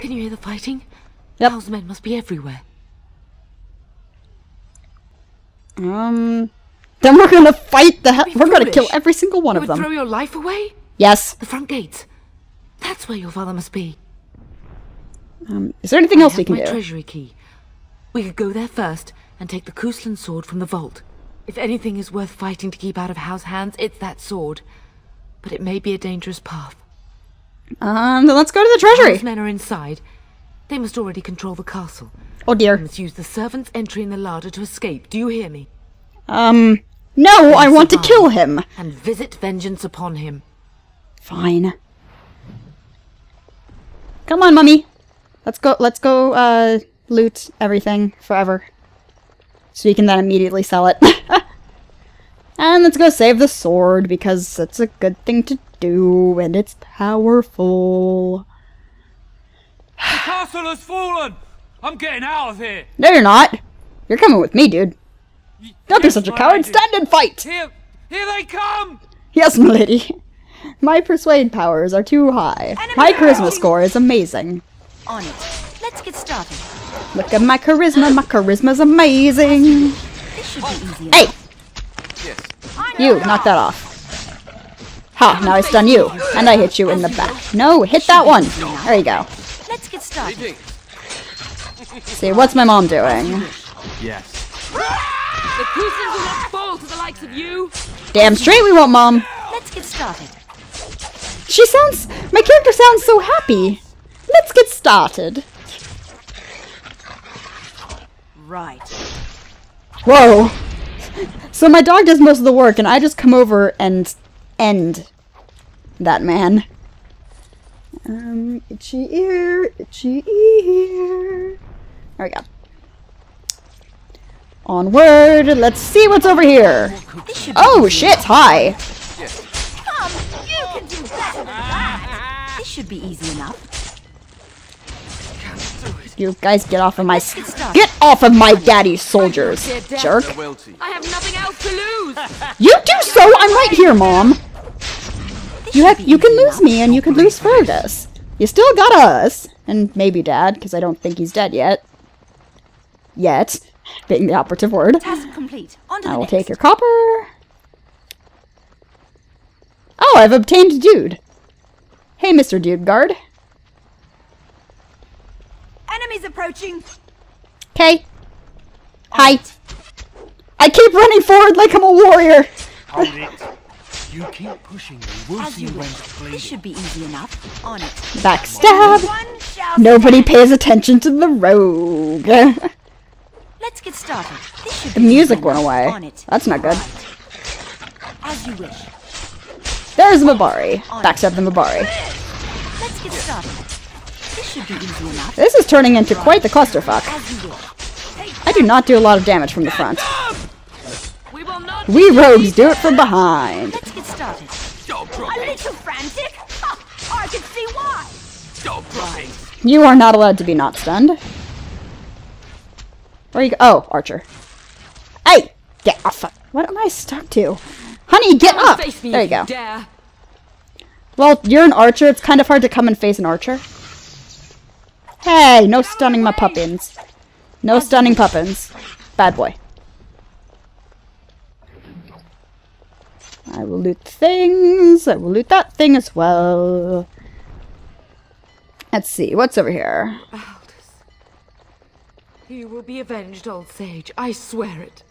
Can you hear the fighting? Yep. Howe's men must be everywhere. Um, then we're gonna fight the hell. We're gonna kill every single one You of them. throw your life away? Yes. The front gates. That's where your father must be. Um, is there anything I else we can my do? treasury key. We could go there first and take the Cousland sword from the vault. If anything is worth fighting to keep out of Howe's hands, it's that sword. But it may be a dangerous path. Um, then let's go to the treasury. Howe's men are inside. They must already control the castle. Oh We dear. must use the servant's entry in the larder to escape. Do you hear me? Um, no, I want to kill him. And visit vengeance upon him. Fine. Come on, mummy. Let's go. Let's go. Uh, loot everything forever, so you can then immediately sell it. and let's go save the sword because it's a good thing to do, and it's powerful. The castle has fallen! I'm getting out of here! No, you're not. You're coming with me, dude. Y- Don't be such a coward. lady. Stand and fight. Here, here they come! Yes, milady. My persuade powers are too high. My charisma score is amazing. On it. Let's get started. Look at my charisma. My charisma's amazing. This should be easy. Hey! You, knock that off. Ha, now I stun you. And I hit you in the back. No, hit that one. There you go. Let's get started. See, what's my mom doing? Yes. The Couslands will not fall to the likes of you. Damn straight we won't, mom. Let's get started. She sounds... My character sounds so happy. Let's get started. Right. Whoa. So my dog does most of the work, and I just come over and end that man. Um, itchy ear, itchy ear. There we go. Onward, let's see what's over here. This should be Oh shit, hi. enough. Come, you can do better than that. This should be easy enough. You guys get off of my Get. Get off of my daddy's soldiers, jerk. I have nothing else to lose. You do so, I'm right here, mom. This You should have you can lose me and you can lose Fergus. You still got us. And maybe dad, because I don't think he's dead yet. Yet. Being the operative word. Task complete. On to I will take your copper. Oh, I've obtained Dude. Hey, Mr. Dude Guard. Enemies approaching. Okay. Hi. I keep running forward like I'm a warrior. Hold it. You keep pushing me. We'll As see you when wish. This should be easy enough. On it. Backstab. Nobody pays attention to the rogue. the Let's get started. This should be music went away. On it. That's not good. As you wish. There's Mabari. Backstab the Mabari. Let's get started. This should be easy enough. This is turning into quite the clusterfuck. As you wish. I do not do a lot of damage from the front. We will not. We rogues do it from behind. Let's get started. Stop A little frantic? Ha! I can see why. Stop dropping! You are not allowed to be not stunned. Where you go? Oh, Archer. Hey! Get off! What am I stuck to? Honey, get Come and up! There you go. dare. Well, you're an archer. It's kind of hard to come and face an archer. Hey, no stunning my puppins. No stunning puppins. Bad boy. I will loot things. I will loot that thing as well. Let's see. What's over here? Aldous. You will be avenged, old sage. I swear it.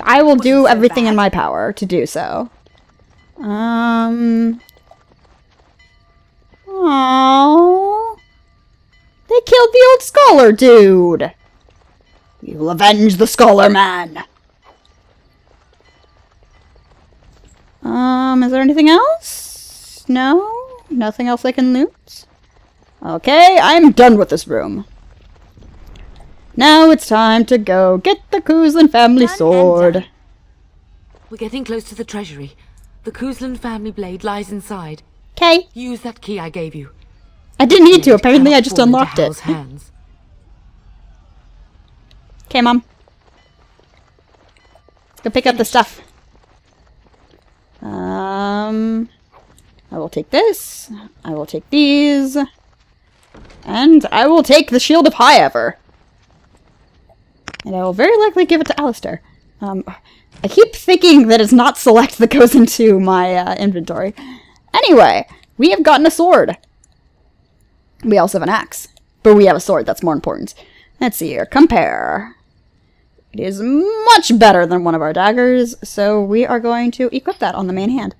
I will do so everything in my power to do so. Um. Oh. They killed the old scholar dude. We will avenge the scholar man. Um, is there anything else? No? Nothing else I can loot? Okay, I'm done with this room. Now it's time to go get the Cousland family and sword. We're getting close to the treasury. The Cousland family blade lies inside. Okay. Use that key I gave you. I didn't need to. Apparently, I just unlocked it. Hands. Okay, Mom. Go pick up the stuff. Um, I will take this. I will take these. And I will take the Shield of Highever. And I will very likely give it to Alistair. Um, I keep thinking that it's not select that goes into my uh, inventory. Anyway, we have gotten a sword. We also have an axe. But we have a sword, that's more important. Let's see here. Compare. It is much better than one of our daggers, so we are going to equip that on the main hand.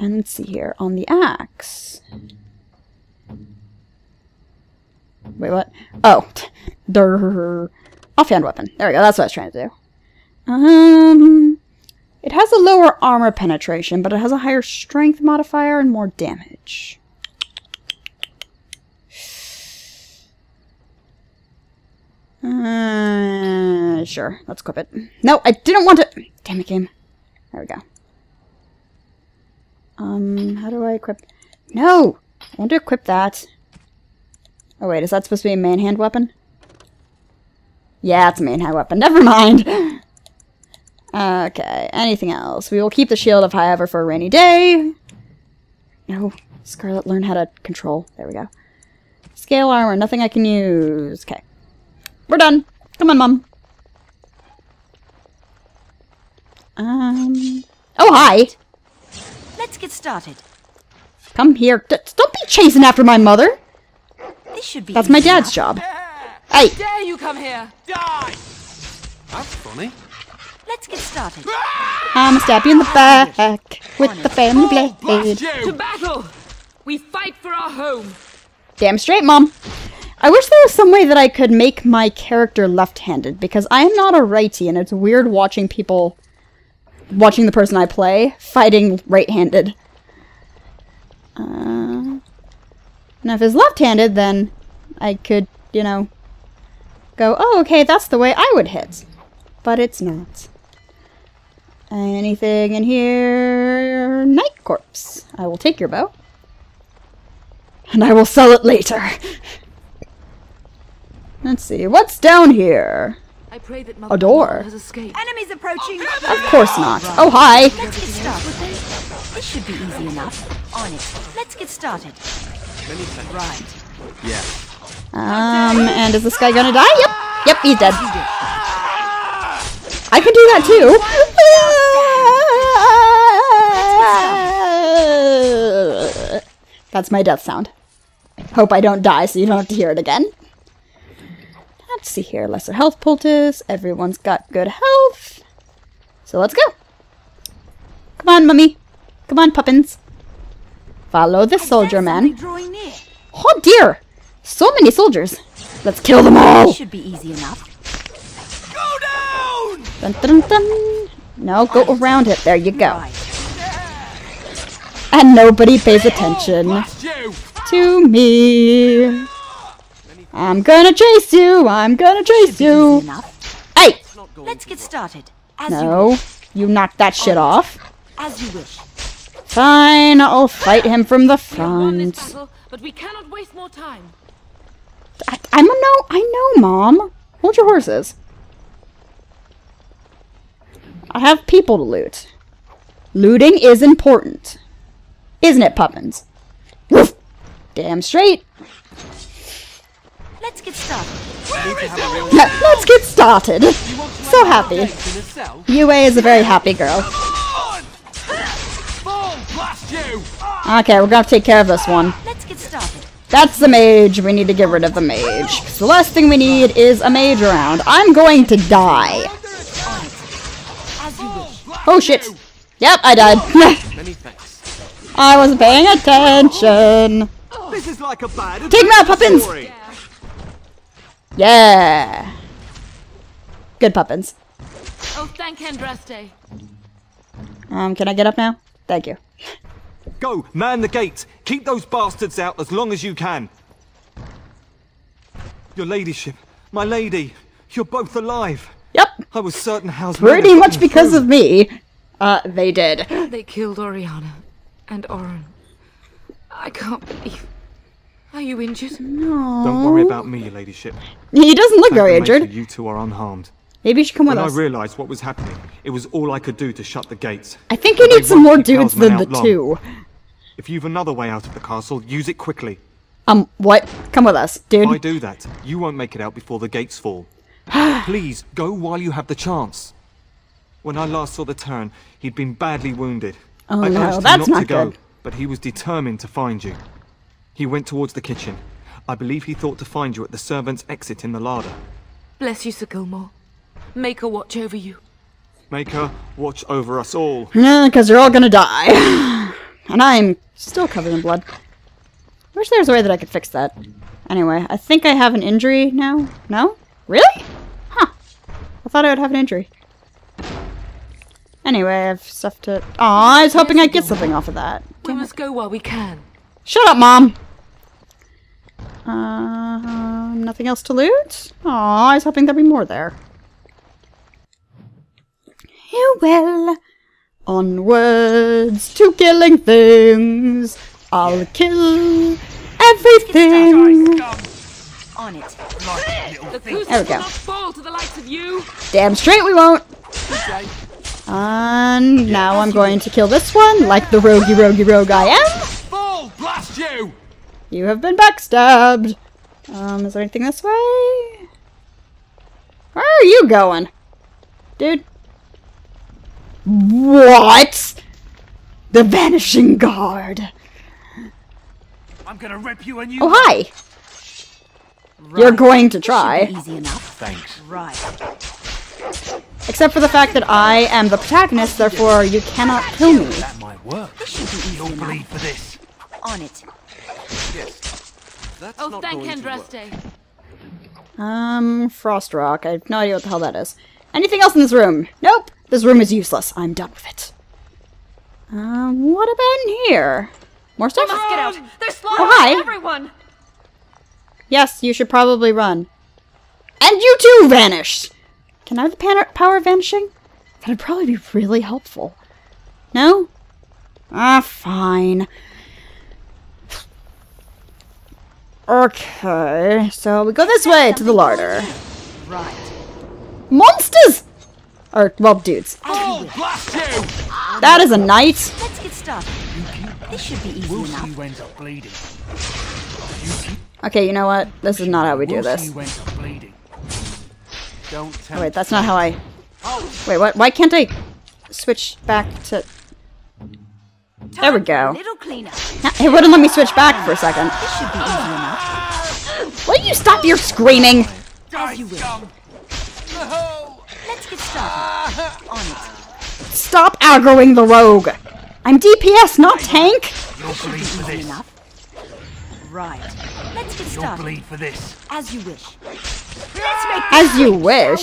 And let's see here. On the axe. Wait, what? Oh. Durr. Offhand weapon. There we go. That's what I was trying to do. Um, it has a lower armor penetration, but it has a higher strength modifier and more damage. Uh, sure. Let's equip it. No, I didn't want to. Damn it, game. There we go. Um, how do I equip? No! I want to equip that. Oh wait, is that supposed to be a main hand weapon? Yeah, it's a main hand weapon. Never mind! Okay, anything else? We will keep the Shield of Highever for a rainy day. No, Scarlet, learn how to control. There we go. Scale armor, nothing I can use. Okay. We're done. Come on, Mom. Um. Oh, hi! Let's get started. Come here. D don't be chasing after my mother. This should be That's my dad's enough. job. Hey, Dare you come here? Die! That's funny. Let's get started. Ah! I'ma stab you in the back with the family Oh, blade. To battle! We fight for our home! Damn straight, Mom. I wish there was some way that I could make my character left-handed, because I am not a righty, and it's weird watching people, watching the person I play, fighting right-handed. Uh, now if it's left-handed, then I could, you know, go, oh, okay, that's the way I would hit. But it's not. Anything in here? Night Corpse. I will take your bow. And I will sell it later. Let's see, what's down here? I pray that Mother A door. has escaped. Enemies approaching. Of course not. Oh, hi. Let's get started. This should be easy enough. On it. Let's get started. Right. Yeah. Um, and is this guy gonna die? Yep. Yep, he's dead. I can do that too. That's my death sound. Hope I don't die so you don't have to hear it again. Let's see here. Lesser health poultice. Everyone's got good health. So let's go. Come on, mummy. Come on, puppins. Follow the soldier man. Something drawing near. Oh dear! So many soldiers. Let's kill them all! This should be easy enough. Go down! Dun, dun, dun. No, go around it. There you go. And nobody pays attention to me. I'm gonna chase you. I'm gonna chase you. enough. Hey! Let's get started. As No, wish. you knocked that shit off. As you wish. Fine, I'll fight him from the We have won this front. battle, but we cannot waste more time. I, I'm a no. I know, Mom. Hold your horses. I have people to loot. Looting is important. Isn't it, Puppins? Woof. Damn straight. Let's get started. Let's get started. So happy. In? Yue is a very happy girl. On! Boom! Blast you! Okay, we're gonna take care of this one. Let's get started. That's the mage. We need to get rid of the mage. 'Cause the last thing we need is a mage around. I'm going to die. As you wish. Oh shit. Yep, I died. I wasn't paying attention. This is like a bad Take 'em out, Puppins! Story. Yeah. Good puppins. Oh, thank Andraste. Um, can I get up now? Thank you. Go, man the gates. Keep those bastards out as long as you can. Your ladyship, my lady, you're both alive. Yep. I was certain Howe's Pretty much because of me. Uh, they did. They killed Oriana and Oren. I can't believe. Are you injured? No. Don't worry about me, your ladyship. He doesn't look very Thank the Maker, injured. You two are unharmed. Maybe you should come with When I us. realised what was happening, it was all I could do to shut the gates. I think you need some more dudes than the long. two. If you've another way out of the castle, use it quickly. Um, what? Come with us, dude. If I do that, you won't make it out before the gates fall. Please, go while you have the chance. When I last saw the Teyrn, he'd been badly wounded. Oh, I no, urged him that's not, not to go, good. but he was determined to find you. He went towards the kitchen. I believe he thought to find you at the servants' exit in the larder. Bless you, Sir Gilmore. Maker watch over you. Maker watch over us all. Yeah, because you're all gonna die. and I'm still covered in blood. Wish there was a way that I could fix that. Anyway, I think I have an injury now. No? Really? Huh. I thought I would have an injury. Anyway, I have stuff to... Aw, I was hoping I'd get something off of that. We must go while we can. Shut up, Mom! Uh, nothing else to loot? Aw, I was hoping there'd be more there. You will. Onwards to killing things. I'll kill everything. On it. There we go. fall to the likes of you. Damn straight we won't. And now I'm going to kill this one like the roguey roguey rogue I am. Fall! Blast you! You have been backstabbed. Um, is there anything this way? Where are you going? Dude. What? The Vanishing Guard. I'm gonna rip you a new. Oh, hi. You're going to try. Easy enough. Thanks. Right. Except for the fact that I am the protagonist, therefore you cannot kill me. That might work. You'll bleed for this. On it. That's Oh, thank Andraste. Um, Frost Rock. I have no idea what the hell that is. Anything else in this room? Nope. This room is useless. I'm done with it. Um, what about in here? More stuff? Get out! They're slaughtering Oh, hi. everyone! Yes, you should probably run. And you too vanished! Can I have the pan- power of vanishing? That'd probably be really helpful. No? Ah, fine. Okay, so we go this way to the larder. Right. Monsters! Or, well, dudes. Fall! Blast you! That is a knight. Let's get started. This should be easy We'll enough. see up bleeding. Okay, you know what? This is not how we do We'll this. see up bleeding. Don't tell. Oh, wait, that's not how I... Oh. Wait, what? Why can't I switch back to... There we go. Little. It wouldn't let me switch back for a second. This should be easy enough. Will you stop your screaming? Die, you will. Let's get started. On it. Stop aggroing the rogue. I'm DPS, not tank. You'll bleed for this. Right. Let's get You'll started. bleed for this. As you wish. Let's make As you wish.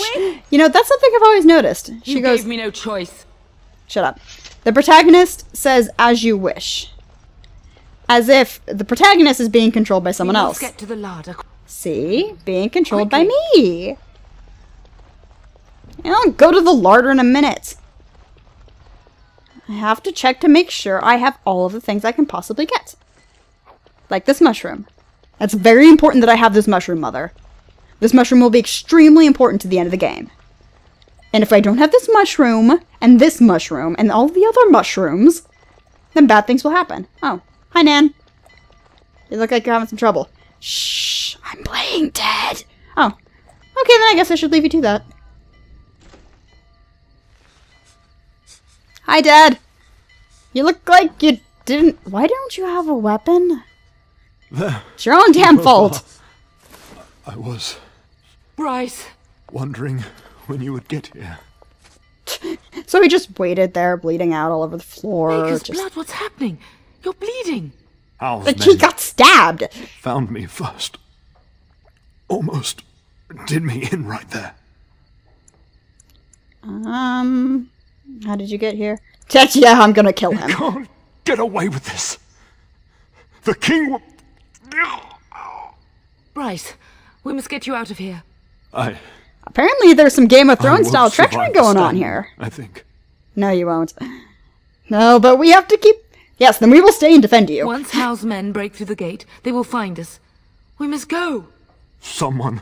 You know, that's something I've always noticed. She You goes, gave me no choice. shut up. The protagonist says, as you wish. As if the protagonist is being controlled by someone else. get to the larder. See? Being controlled by me. I'll go to the larder in a minute. I have to check to make sure I have all of the things I can possibly get. Like this mushroom. That's very important that I have this mushroom, Mother. This mushroom will be extremely important to the end of the game. And if I don't have this mushroom, and this mushroom, and all the other mushrooms, then bad things will happen. Oh, hi, Nan. You look like you're having some trouble. Shh, I'm playing dead. Oh, okay, then I guess I should leave you to that. Hi, Dad. You look like you didn't. Why don't you have a weapon? It's your own damn fault. I was Bryce, wondering when you would get here. So he just waited there, bleeding out all over the floor. Maker's Just blood, what's happening? You're bleeding. Howe's like men he got stabbed. found me first. Almost did me in right there. Um, how did you get here? That's yeah, I'm gonna kill him. You Can't get away with this. The king will. Bryce, we must get you out of here. I. Apparently, there's some Game of Thrones style treachery going on here. I think. No, you won't. No, but we have to keep. Yes, then we will stay and defend you. Once Howe's men break through the gate, they will find us. We must go. Someone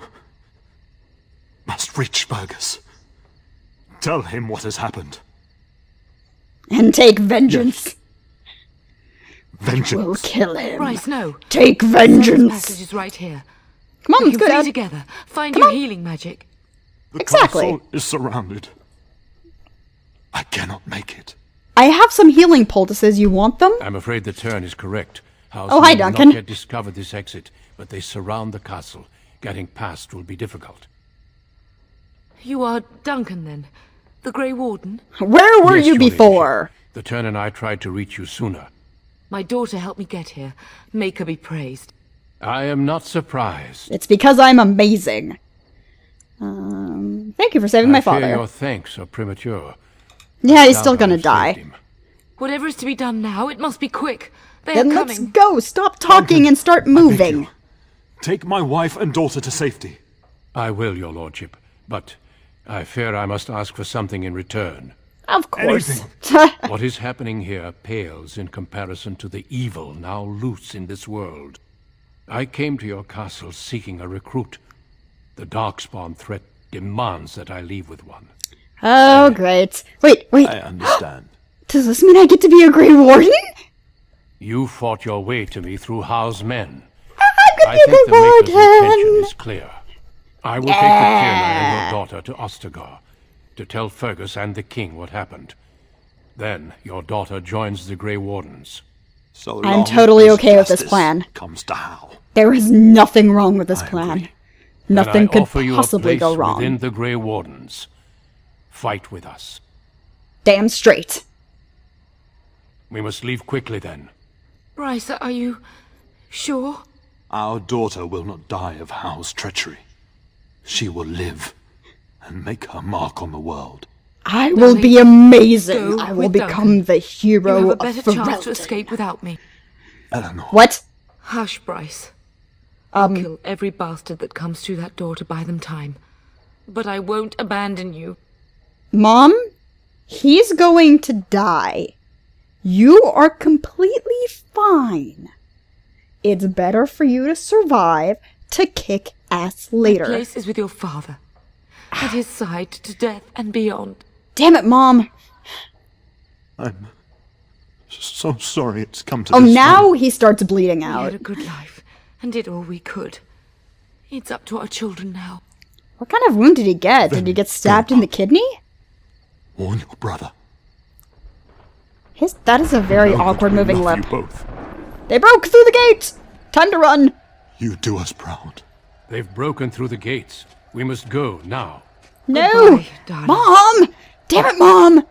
must reach Fergus. Tell him what has happened. And take vengeance. Vengeance. We'll kill him. Bryce, no. Take This vengeance. passage is right here. Come on, We let's can go, flee Dad. together. Find Come your on. healing magic. The Exactly. castle is surrounded. I cannot make it. I have some healing poultices. You want them? I'm afraid the teyrn is correct. Howe's Oh, hi, have Duncan. not yet discovered this exit, but they surround the castle. Getting past will be difficult. You are Duncan, then? The Grey Warden? Where were Yes, you before? Ladyship. The teyrn and I tried to reach you sooner. My daughter helped me get here. Maker be praised. I am not surprised. It's because I'm amazing. Um, thank you for saving my I fear father. your thanks are premature. Yeah, he's Doubt still gonna die. him. Whatever is to be done now, it must be quick. They Then are let's go. Stop talking and start moving. Take my wife and daughter to safety. I will, your lordship, but I fear I must ask for something in return. Of course. What is happening here pales in comparison to the evil now loose in this world. I came to your castle seeking a recruit. The Darkspawn threat demands that I leave with one. oh, great. Wait, wait. I understand. Does this mean I get to be a Grey Warden? You fought your way to me through Howe's men. I'm I gonna think be the a Maker's intention is clear. I will take the teyrna and your daughter to Ostagar to tell Fergus and the king what happened. Then your daughter joins the Grey Wardens. So I'm totally okay with this plan. Comes to Howe. There is nothing wrong with this I plan. agree. Nothing could possibly go wrong. within the Grey Wardens. Fight with us. Damn straight. We must leave quickly then. Bryce, are you sure? Our daughter will not die of Howe's treachery. She will live and make her mark on the world. I will Darling, be amazing. I will with become Duncan. the You hero have a of better chance to escape without me. Eleanor. What? Hush, Bryce. I'll um, Kill every bastard that comes through that door to buy them time. But I won't abandon you. Mom, he's going to die. You are completely fine. It's better for you to survive to kick ass later. Place is with your father. At his side to death and beyond. Damn it, Mom. I'm so sorry it's come to Oh, this. Oh, now he starts bleeding out. out. had a good life and did all we could. It's up to our children now. What kind of wound did he get? Did he get stabbed in the kidney? Warn your brother. His that is a very awkward moving love lip. Both. They broke through the gate. Time to run. You do us proud. They've broken through the gates. We must go now. No, Goodbye. Mom. Damn it, Mom.